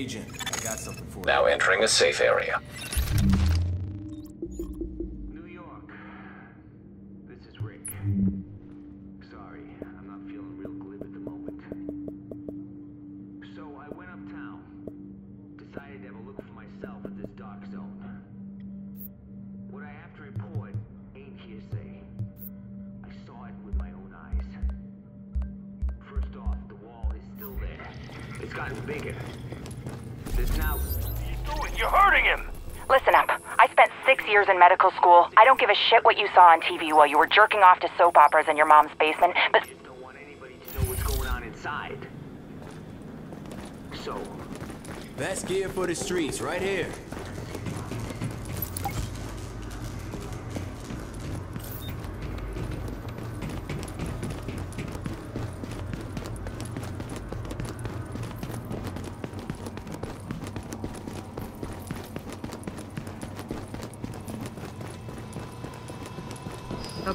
Agent, I got something for you. Now entering a safe area. Medical school. I don't give a shit what you saw on TV while you were jerking off to soap operas in your mom's basement, but just don't want anybody to know what's going on inside. So, Best gear for the streets, right here.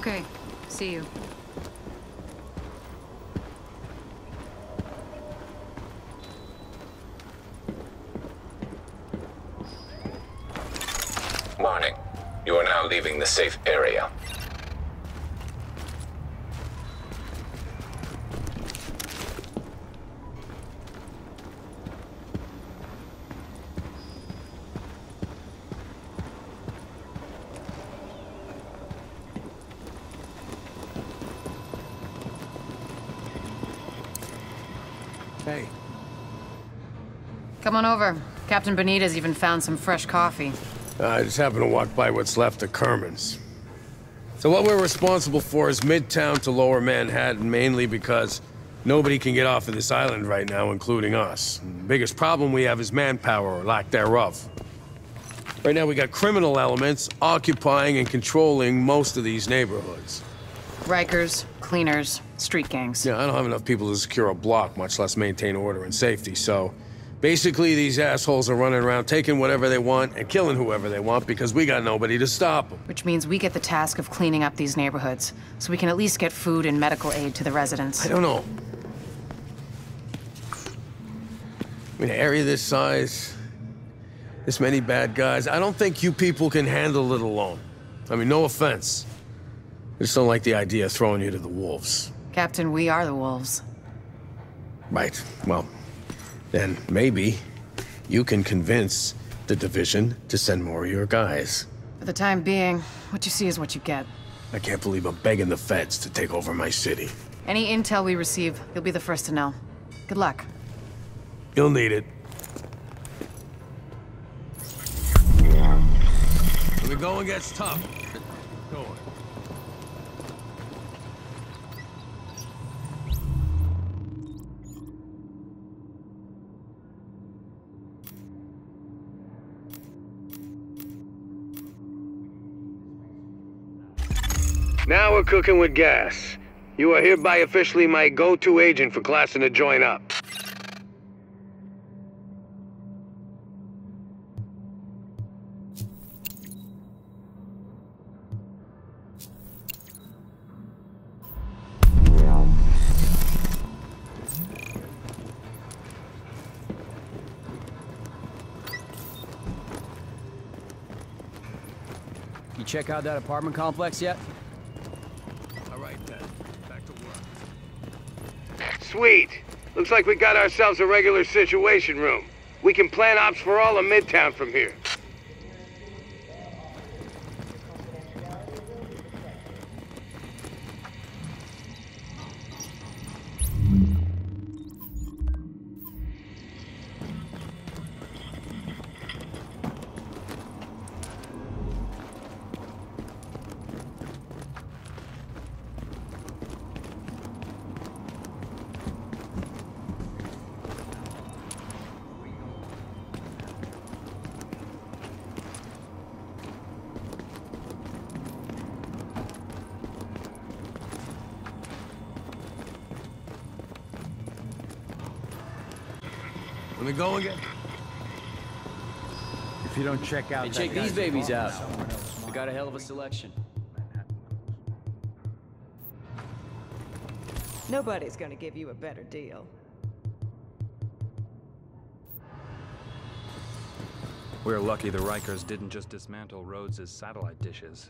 Okay. See you. Warning. You are now leaving the safe area. Hey, Come on over. Captain Benitez even found some fresh coffee. Uh, I just happened to walk by what's left of Kerman's. So what we're responsible for is Midtown to Lower Manhattan, mainly because nobody can get off of this island right now, including us. And the biggest problem we have is manpower, or lack thereof. Right now we got criminal elements occupying and controlling most of these neighborhoods. Rikers, cleaners, street gangs. Yeah, I don't have enough people to secure a block, much less maintain order and safety, so... Basically, these assholes are running around taking whatever they want and killing whoever they want because we got nobody to stop them. Which means we get the task of cleaning up these neighborhoods, so we can at least get food and medical aid to the residents. I don't know. I mean, an area this size, this many bad guys, I don't think you people can handle it alone. I mean, no offense. I just don't like the idea of throwing you to the wolves. Captain, we are the wolves. Right, well, then maybe you can convince the division to send more of your guys. For the time being, what you see is what you get. I can't believe I'm begging the feds to take over my city. Any intel we receive, you'll be the first to know. Good luck. You'll need it. When the going gets tough, go on. Cooking with gas. You are hereby officially my go-to agent for classing to join up. You check out that apartment complex yet? All right then, back to work. Sweet. Looks like we got ourselves a regular situation room. We can plan ops for all of Midtown from here. Check out Hey, check these babies out. apartment, We got a hell of a selection. Nobody's gonna give you a better deal. We're lucky the Rikers didn't just dismantle Rhodes' satellite dishes.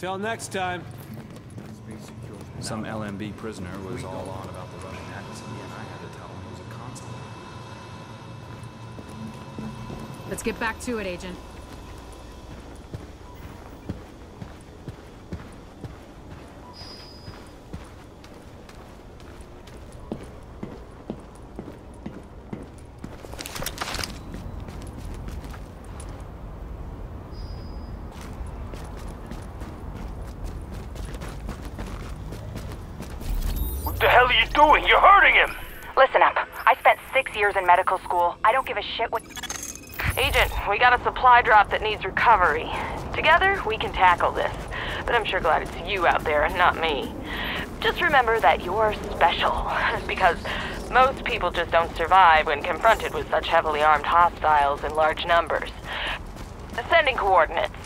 Till next time. Some LMB prisoner was all on about the Russian embassy, and I had to tell him it was a consulate. Let's get back to it, Agent. What the hell are you doing? You're hurting him! Listen up. I spent six years in medical school. I don't give a shit what. Agent, we got a supply drop that needs recovery. Together, we can tackle this. But I'm sure glad it's you out there and not me. Just remember that you're special. because most people just don't survive when confronted with such heavily armed hostiles in large numbers. Sending coordinates.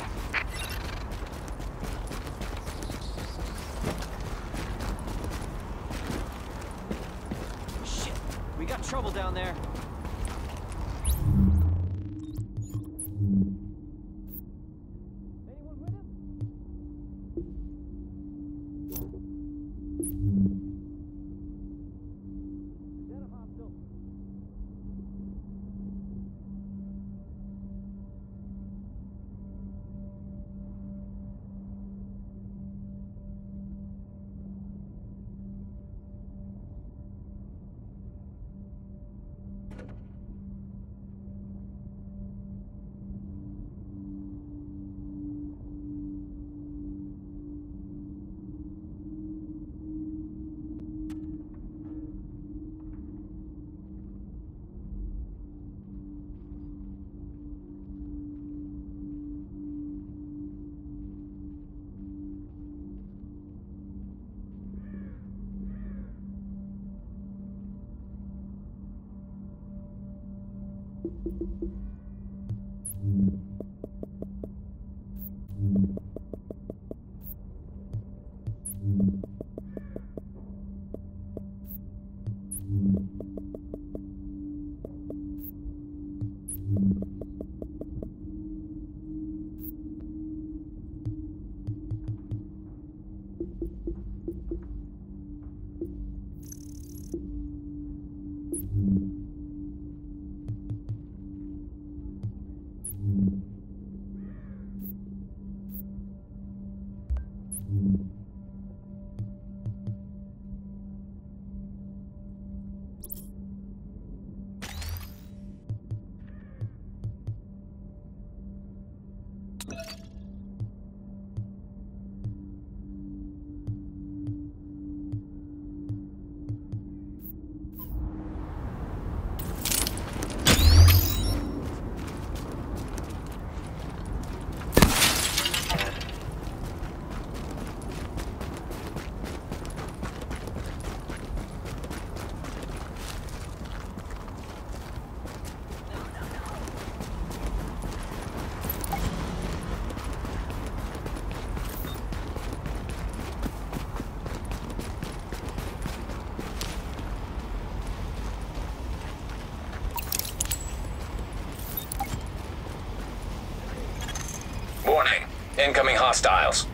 Warning. Incoming hostiles.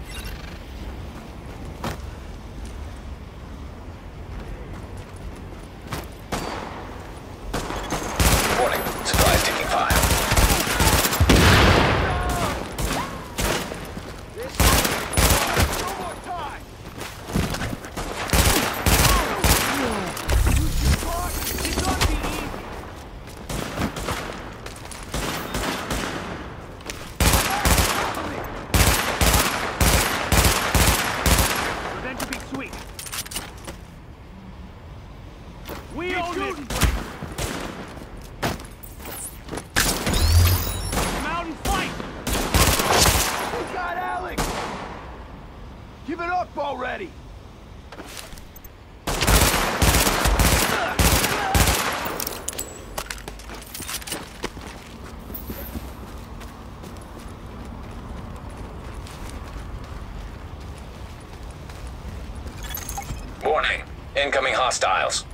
hostiles.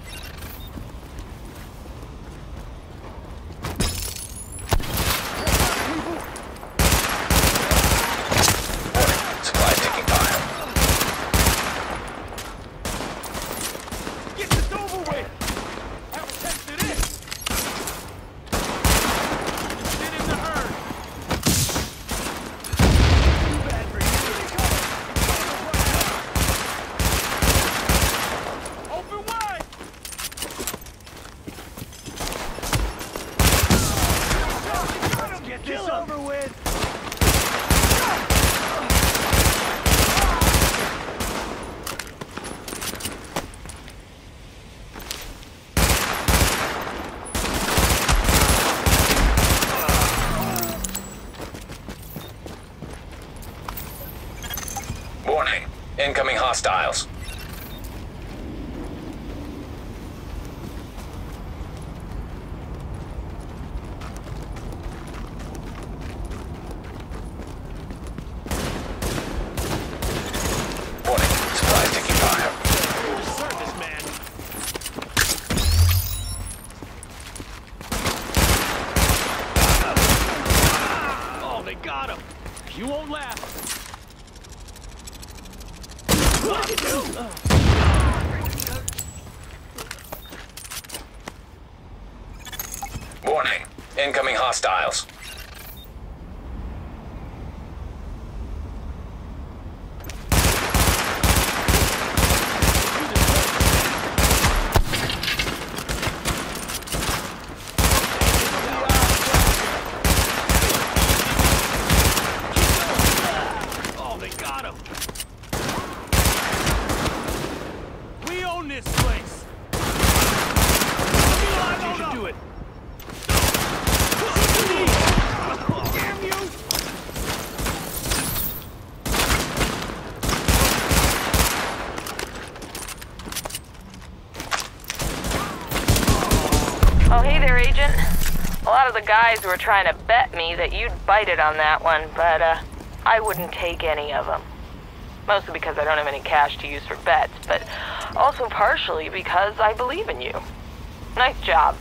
incoming hostiles. guys were trying to bet me that you'd bite it on that one, but uh, I wouldn't take any of them. Mostly because I don't have any cash to use for bets, but also partially because I believe in you. Nice job.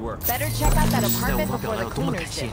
Work. Better check out that apartment before the cleaners did.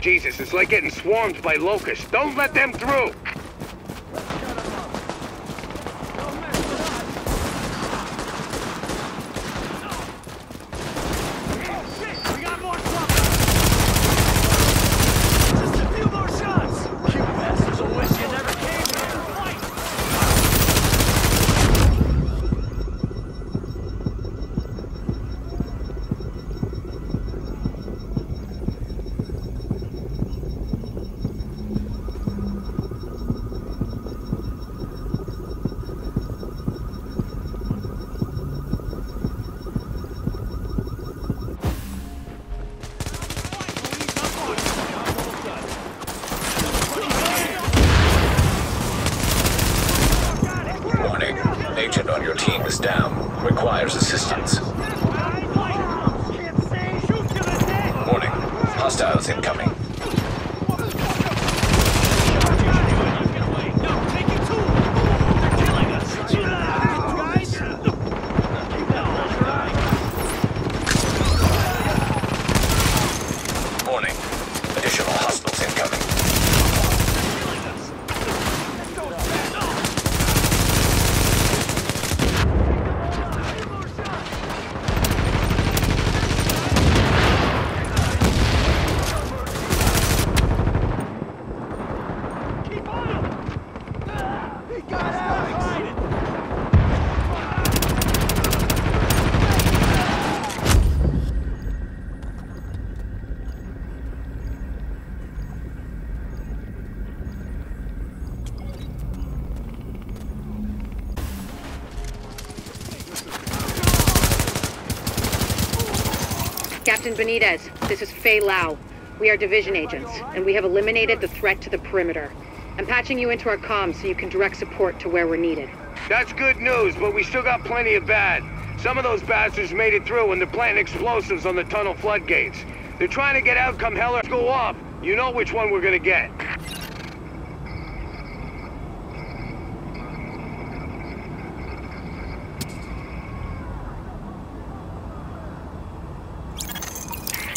Jesus, it's like getting swarmed by locusts. Don't let them through! We got more trouble! Just a few more shots! You bastards will wish you never came here! Fight! Warning. Agent on your team is down. Requires assistance. Warning. Hostiles incoming. Warning. Additional hostiles incoming. Captain Benitez, this is Faye Lau. We are division agents, and we have eliminated the threat to the perimeter. I'm patching you into our comms so you can direct support to where we're needed. That's good news, but we still got plenty of bad. Some of those bastards made it through and they're planting explosives on the tunnel floodgates. They're trying to get out come hell or go up. You know which one we're gonna get.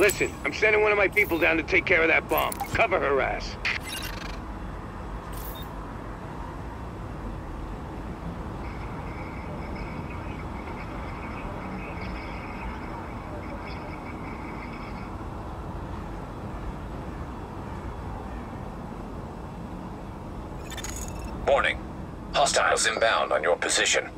Listen, I'm sending one of my people down to take care of that bomb. Cover her ass. Warning. Hostiles inbound on your position.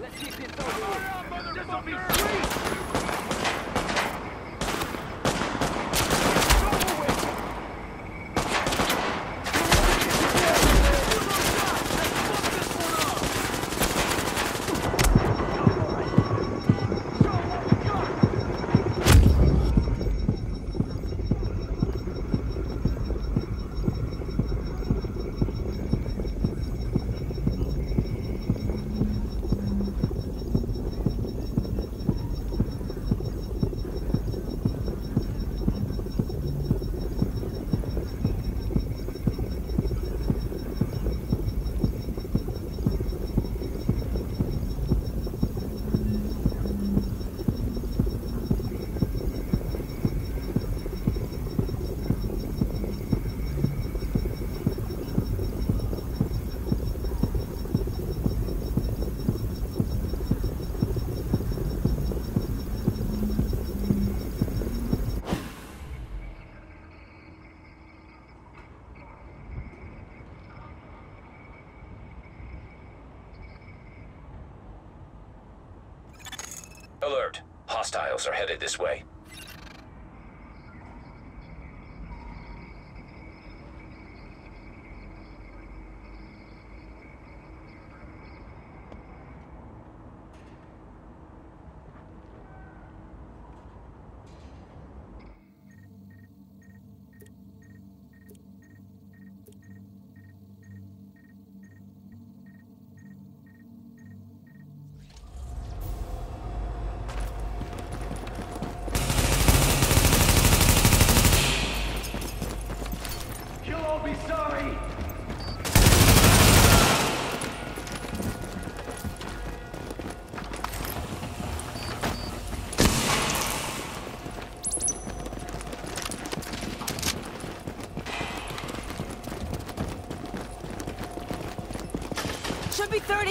Are headed this way.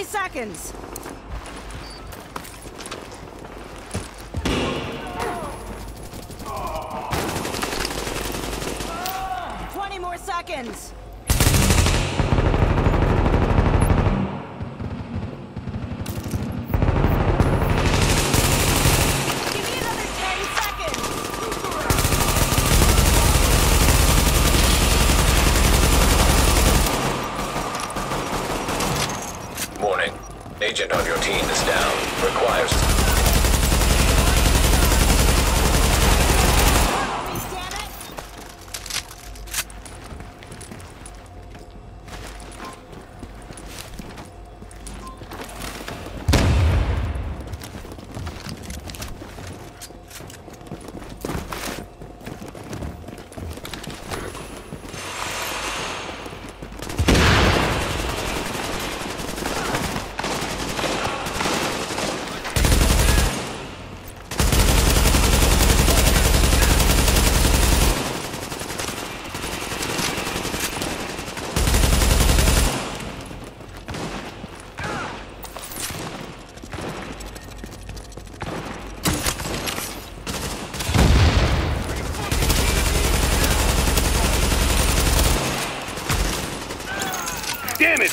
seconds. on your team.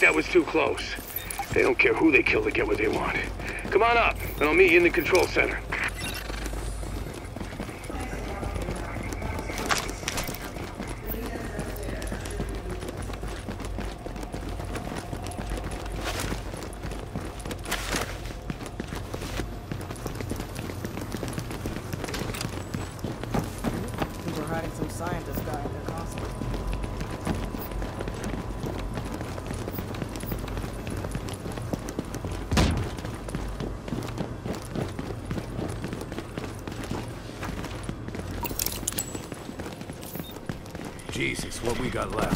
that was too close. They don't care who they kill to get what they want. Come on up, and I'll meet you in the control center. got left.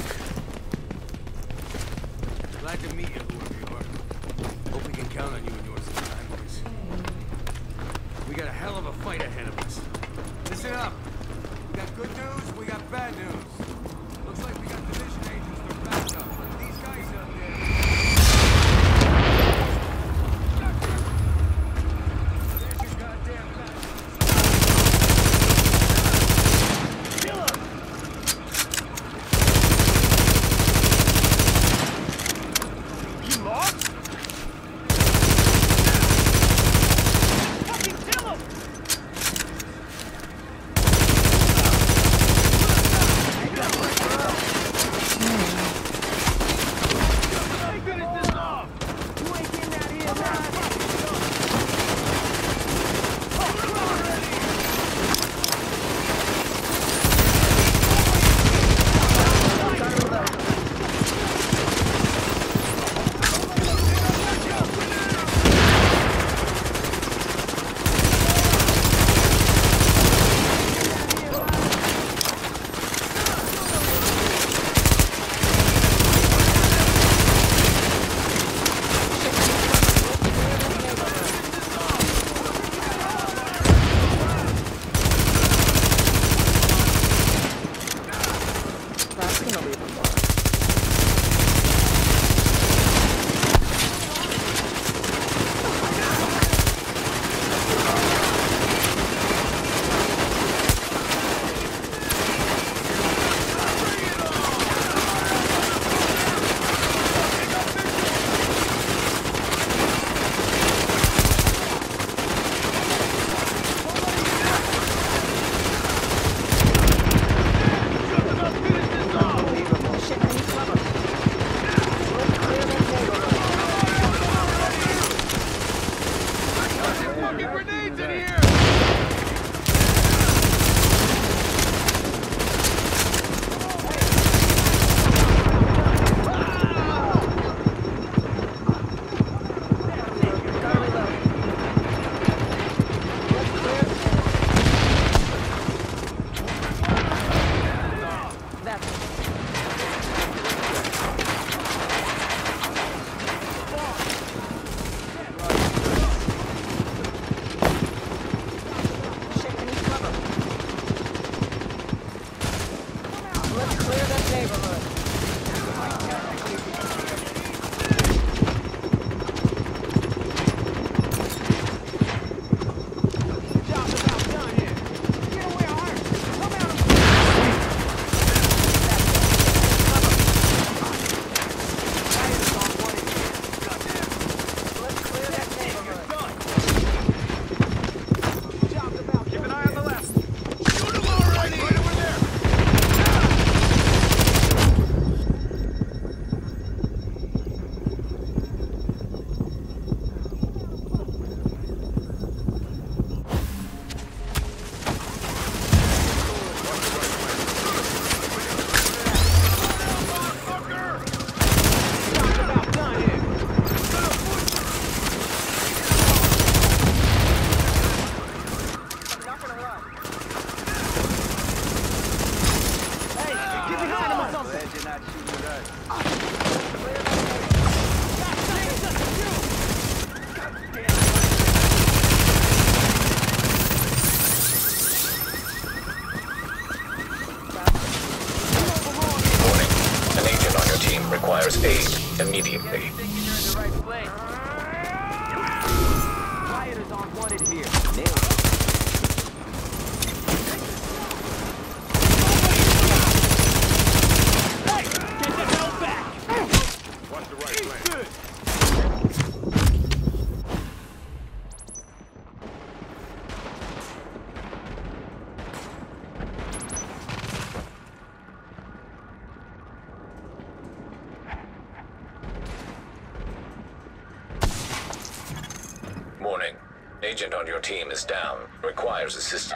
there's a system.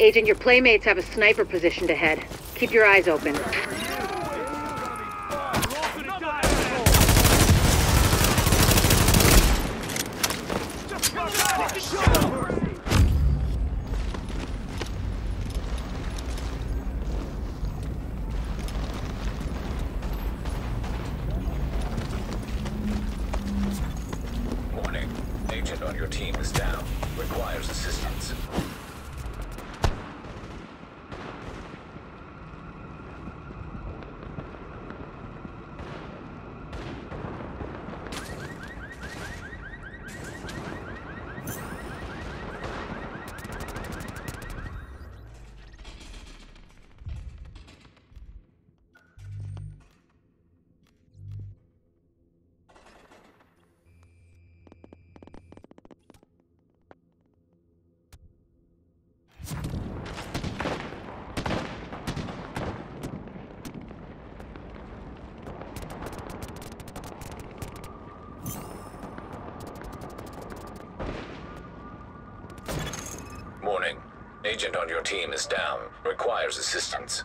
Agent, your playmates have a sniper position ahead. Keep your eyes open. Your team is down. Requires assistance.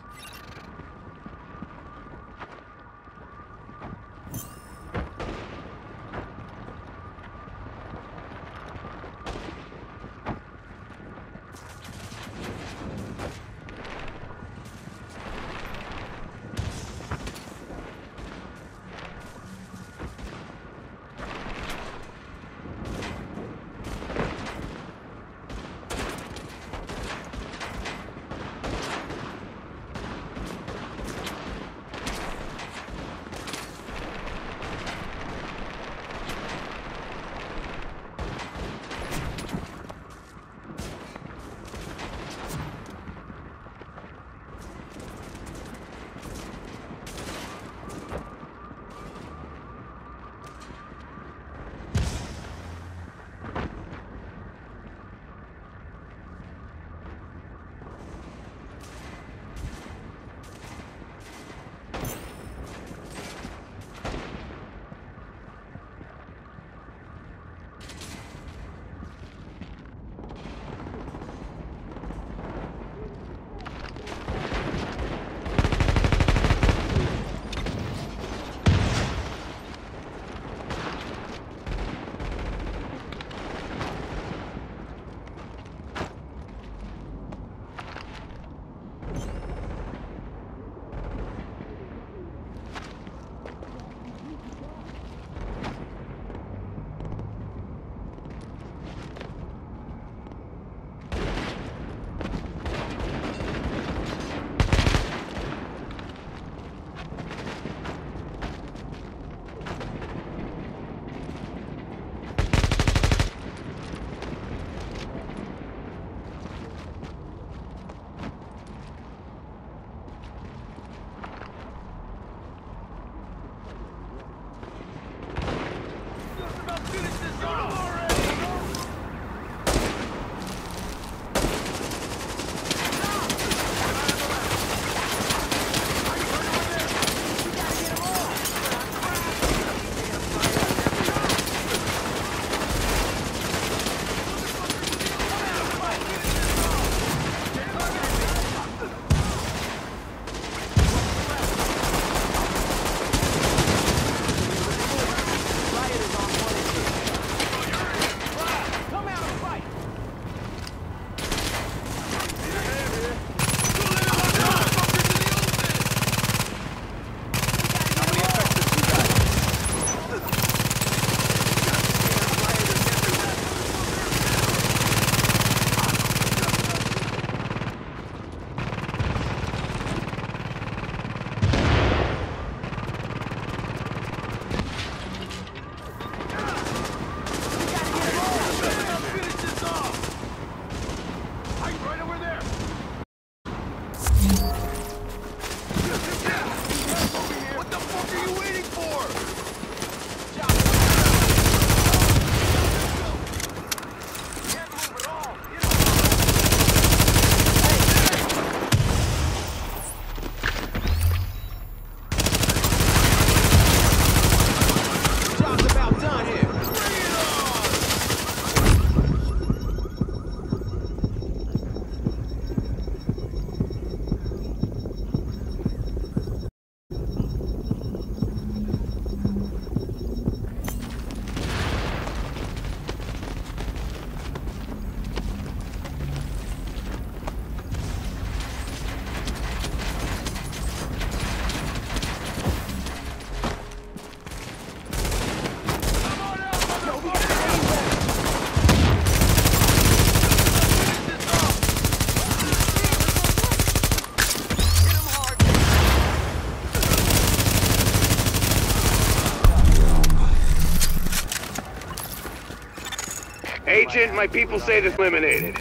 My people say this eliminated.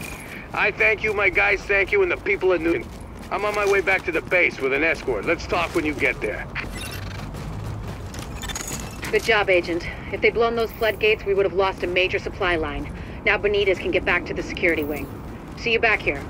I thank you, my guys thank you, and the people of Newton. I'm on my way back to the base with an escort. Let's talk when you get there. Good job, Agent. If they'd blown those floodgates, we would have lost a major supply line. Now Benitez can get back to the security wing. See you back here.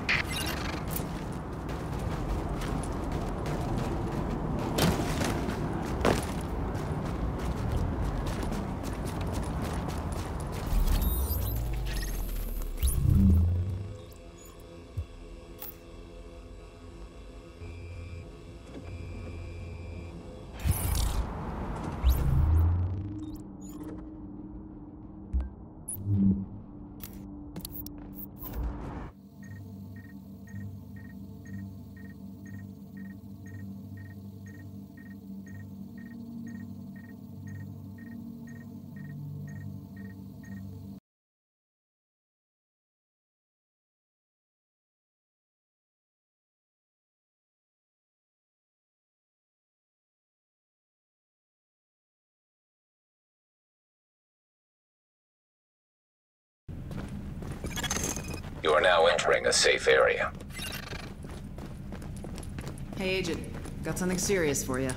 You are now entering a safe area. Hey, Agent. Got something serious for you.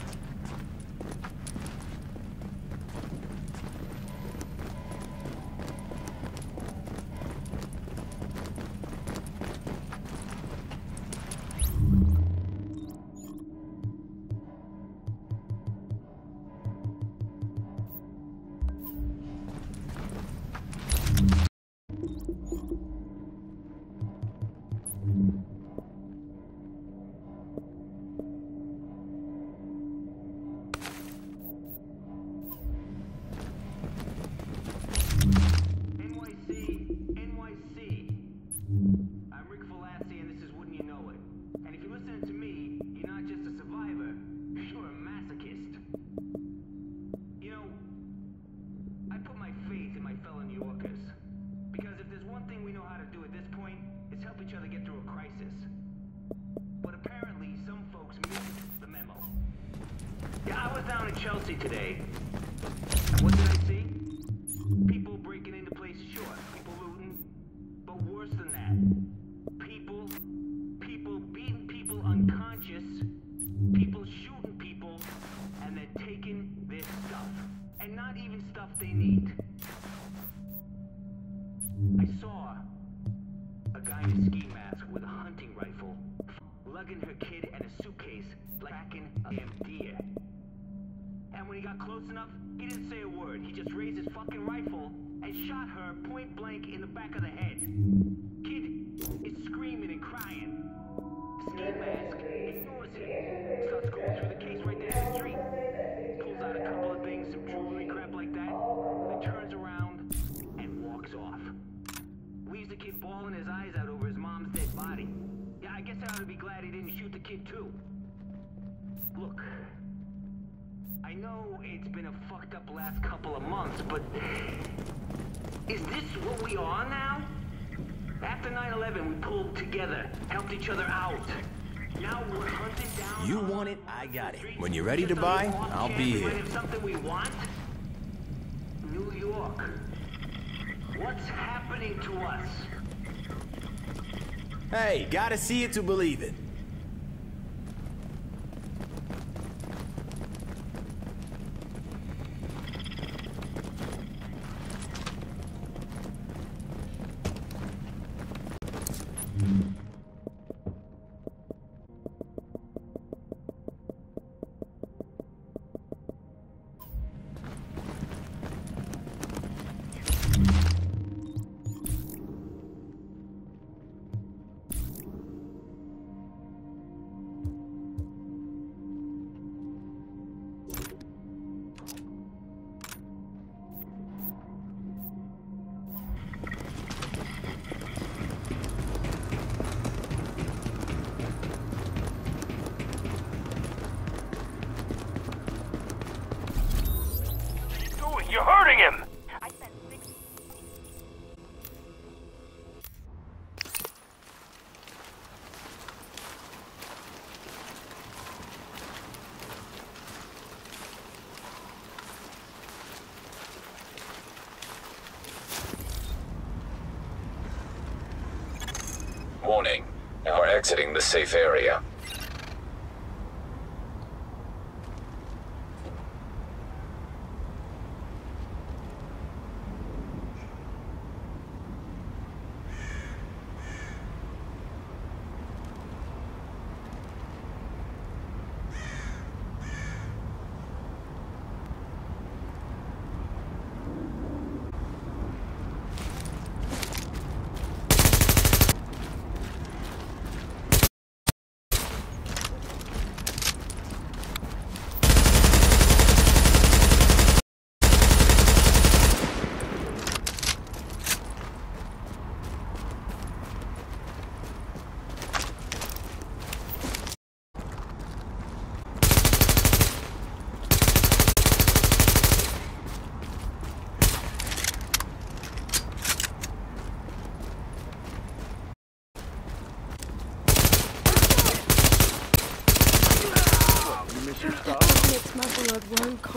It's been a fucked up last couple of months, but is this what we are now? After 9-11, we pulled together, helped each other out. Now we're hunted down. You want it, I got it. When you're ready to buy, I'll be here. something we want. New York. What's happening to us? Hey, gotta see it to believe it. Exiting the safe area.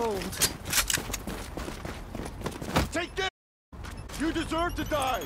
Cold. Take this! You deserve to die!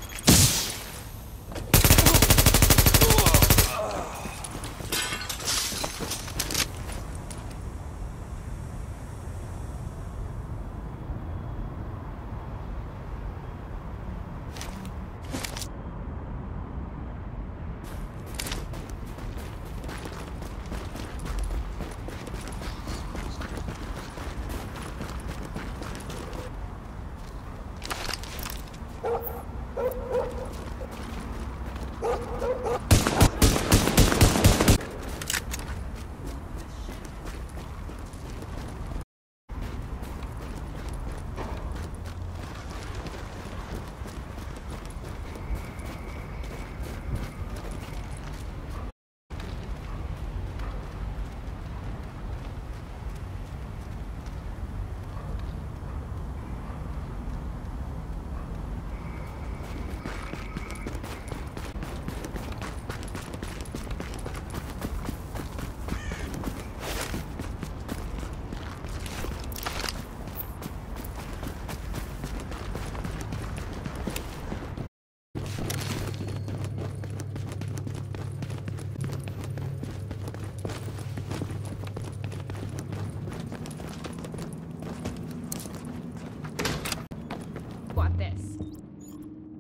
Got this.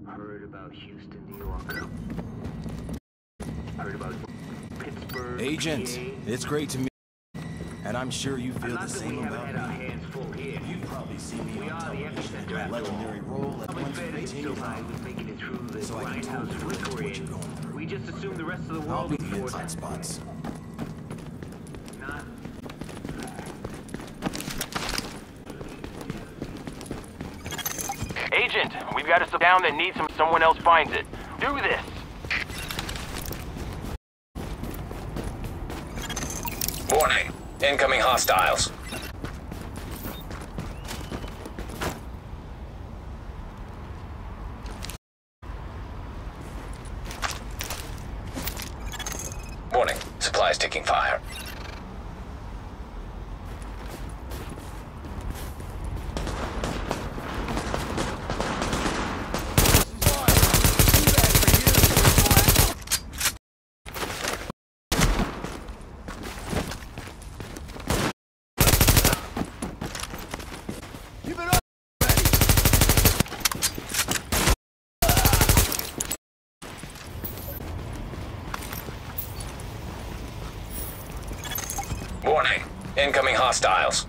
Heard about Houston, New York. Heard about Pittsburgh. Agent, it's great to meet you. And I'm sure you feel the we same haven't about me. hands full here. You've probably seen me We on television in epicenter a legendary role at Public fair to 115 survive with making it through the So I can grindhouse totally relate to we're what you're in. going through. We just assume the rest of the I'll world be is the inside spots. Agent, we've got a down that needs some someone else finds it. Do this. Warning. Incoming hostiles. Warning. Supplies taking fire. Keep it up! Warning. Incoming hostiles.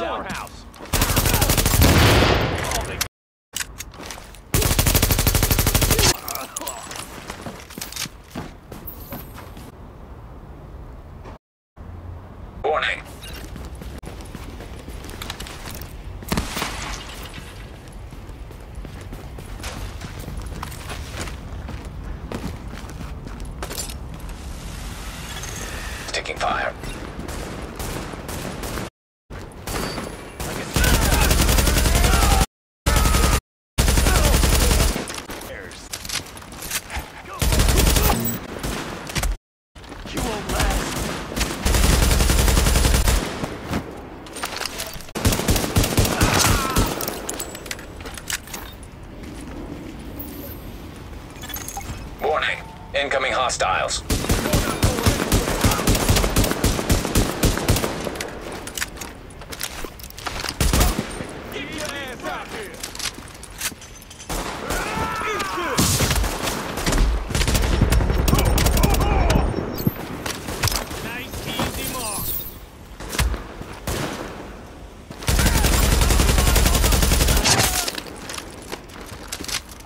Downhouse. Warning. Incoming hostiles. Get your ass out here! Nice, easy mark.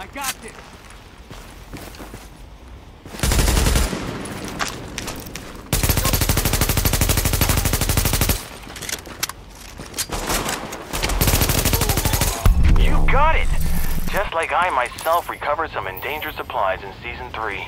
I got this. You got it! Just like I myself recovered some endangered supplies in Season 3.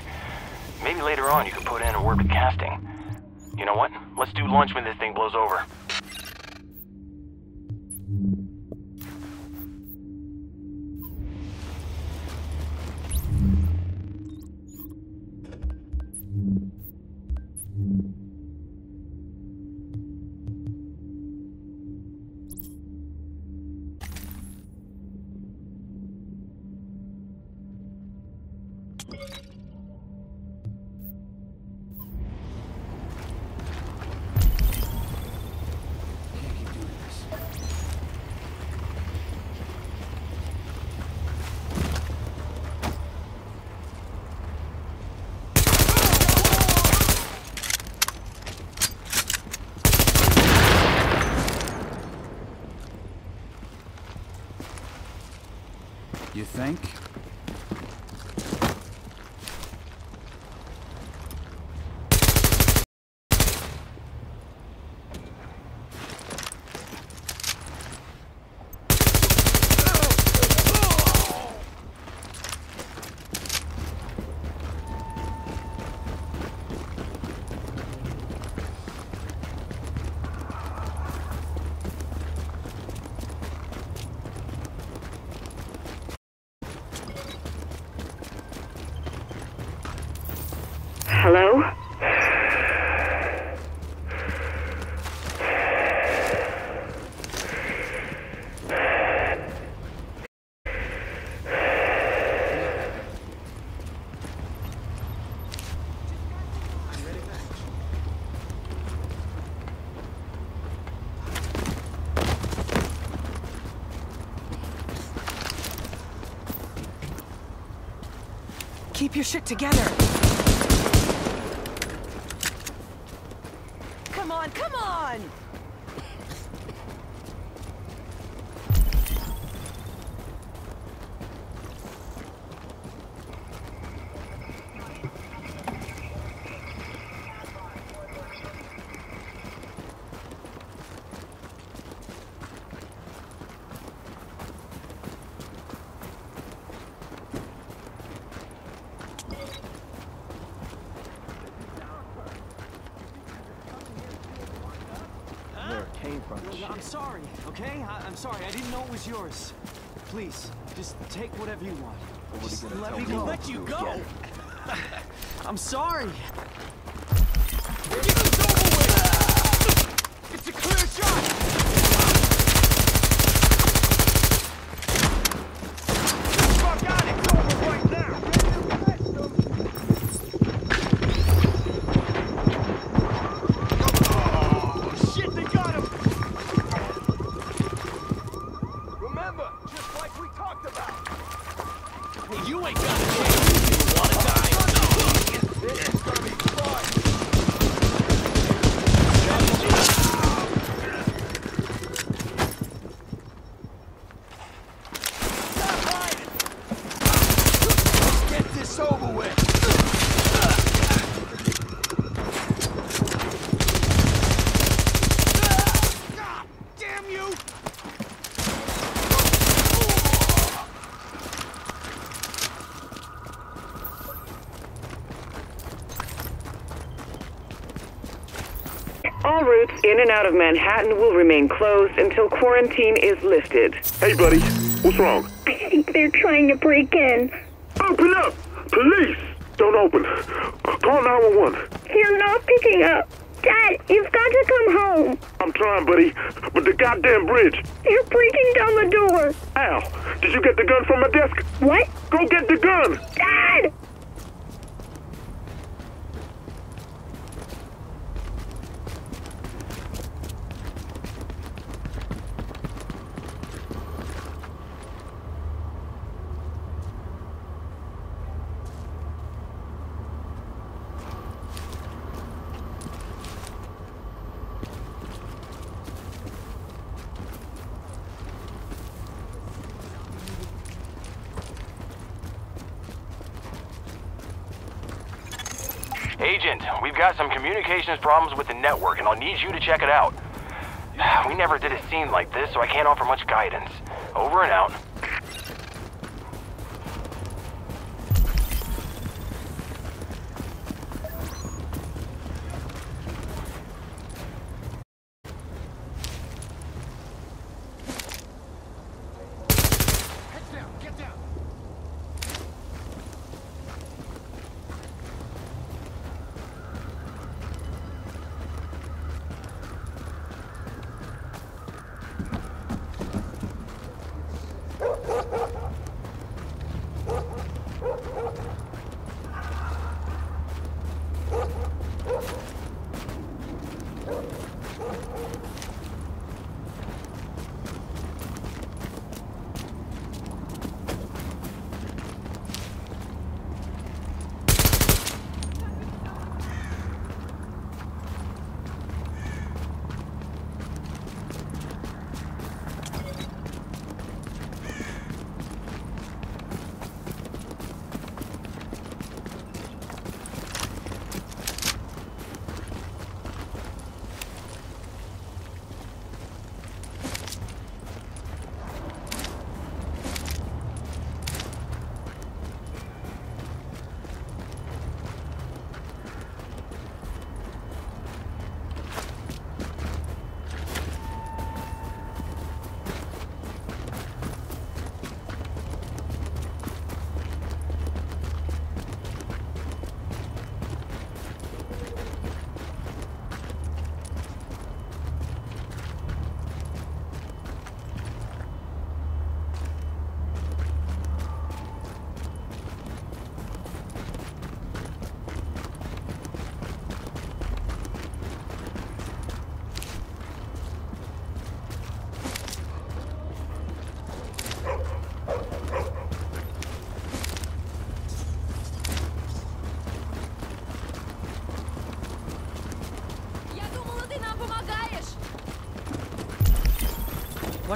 Keep your shit together. Come on, come on! Where it came from. I'm sorry, okay? I I'm sorry. I didn't know it was yours. Please, just take whatever you want. Just let me go. Let you go! I'm sorry. Get this over with! It's a clear shot! Fuck out, it's over right now! Oh, shit, they got him! Remember, just like we talked about. Hey, you ain't got a chance. You wanna die? This is gonna be fun. Stop hiding. Get this over with. God damn you! All routes in and out of Manhattan will remain closed until quarantine is lifted. Hey, buddy. What's wrong? I think they're trying to break in. Open up! Police! Don't open. Call 911. You're not picking up. Dad, you've got to come home. I'm trying, buddy. But the goddamn bridge. You're breaking down the door. Al, did you get the gun from my desk? What? Go get the gun! Dad! Agent, we've got problems with the network, and I'll need you to check it out. We never did a scene like this, so I can't offer much guidance. Over and out.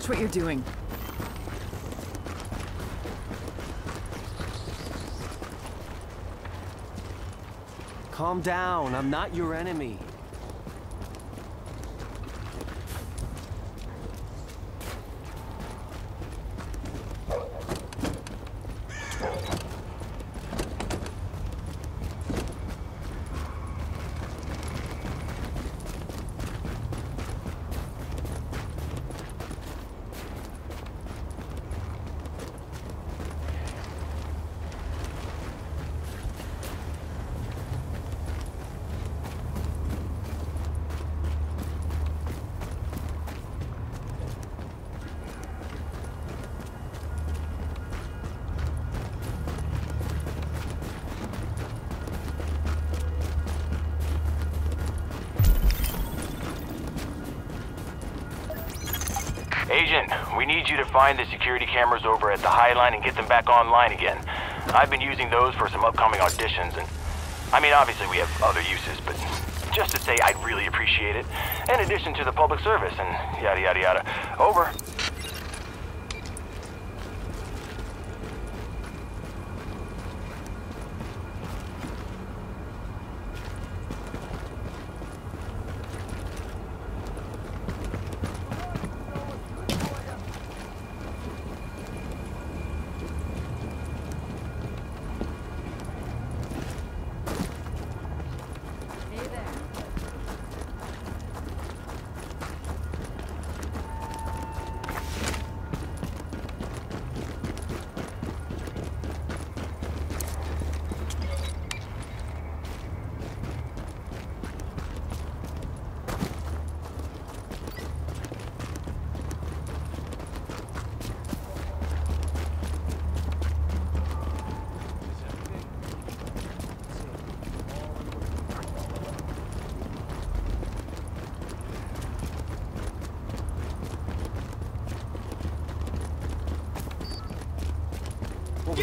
What you're doing. Calm down. I'm not your enemy. Agent, we need you to find the security cameras over at the Highline and get them back online again. I've been using those for some upcoming auditions, and I mean, obviously we have other uses, but just to say I'd really appreciate it. In addition to the public service and yada yada yada. Over.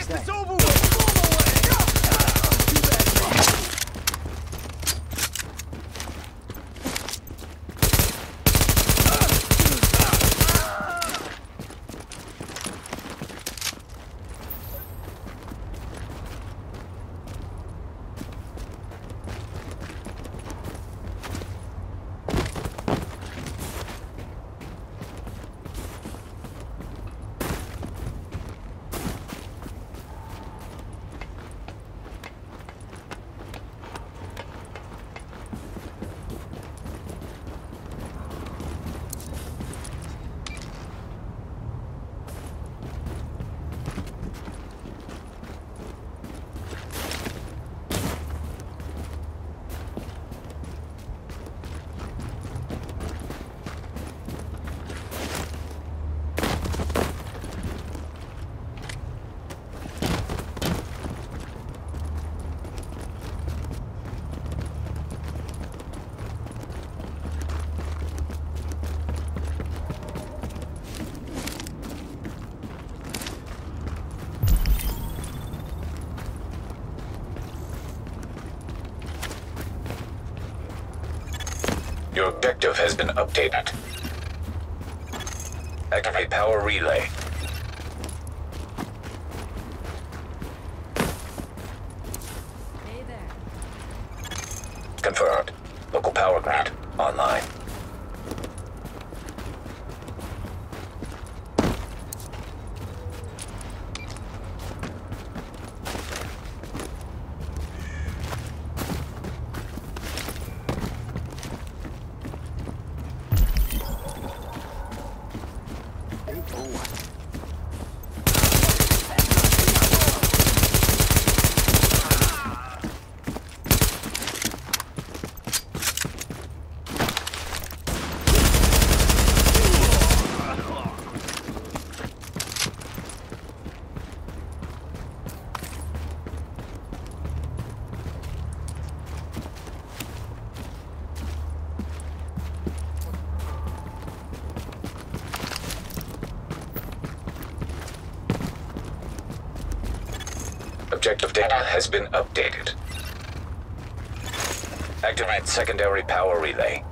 This over with! Your objective has been updated. Activate power relay. Hey there. Confirmed. Local power grid online. Objective data has been updated. Activate secondary power relay.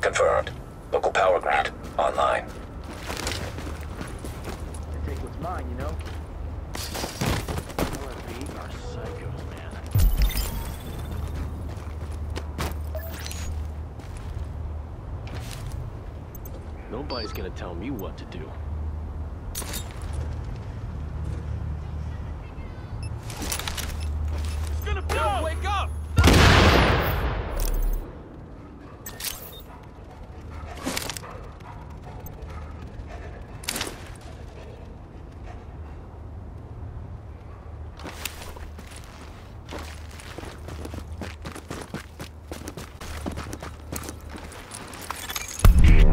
Confirmed. Local power grid online. Take what's mine, you know? LMB are psychos, man. Nobody's gonna tell me what to do. It's gonna blow! Wake up!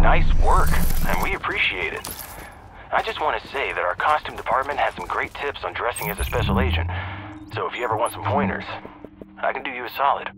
Nice work, and we appreciate it. I just want to say that our costume department has some great tips on dressing as a special agent. So if you ever want some pointers, I can do you a solid.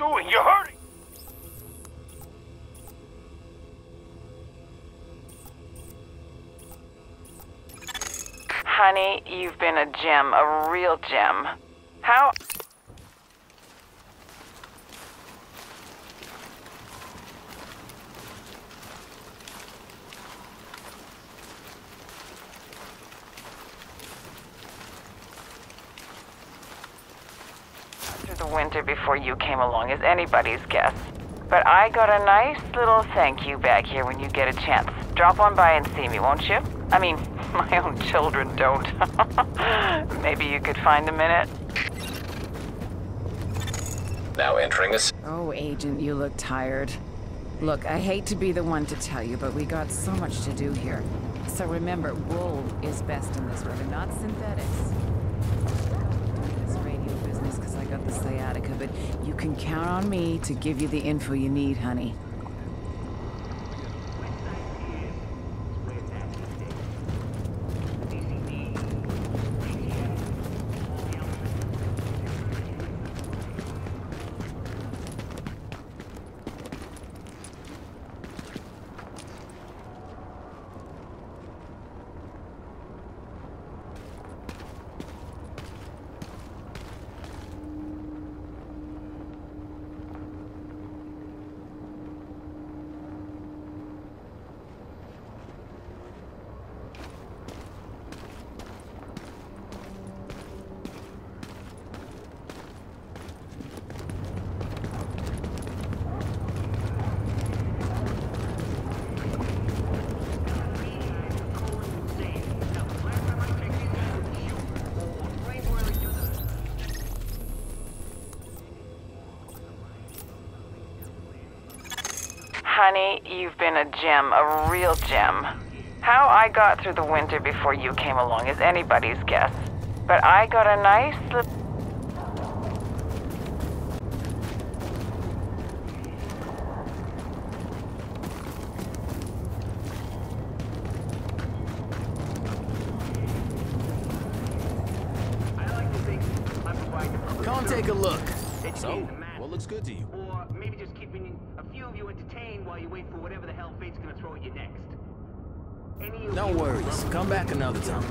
Doing? You're hurting! Honey, you've been a gem, a real gem. How. Through the winter before you came along is anybody's guess. But I got a nice little thank you back here when you get a chance. Drop on by and see me, won't you? I mean, my own children don't. Maybe you could find a minute. Now entering us. Oh, Agent, you look tired. Look, I hate to be the one to tell you, but we got so much to do here. So remember, wool is best in this weather, not synthetics. Sciatica, but you can count on me to give you the info you need, honey. Been a gem, a real gem. How I got through the winter before you came along is anybody's guess. But I got a nice little. of you entertained while you wait for whatever the hell fate's gonna throw at you next. No worries. Come back another time.